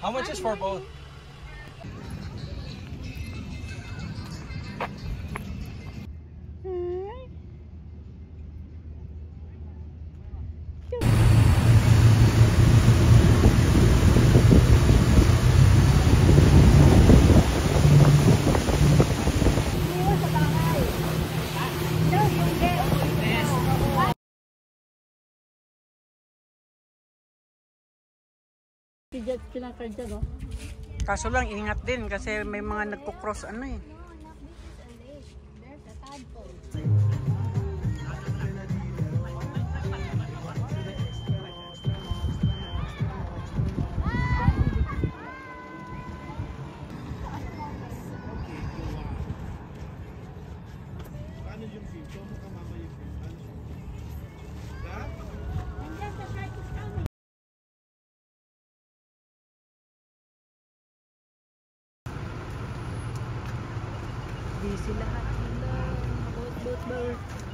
How much is for both? Jet kinakard dyan, oh. Kaso lang, ingat din kasi may mga nagko-cross ano eh. Busy lahat. Hello. Boat, boat, boat.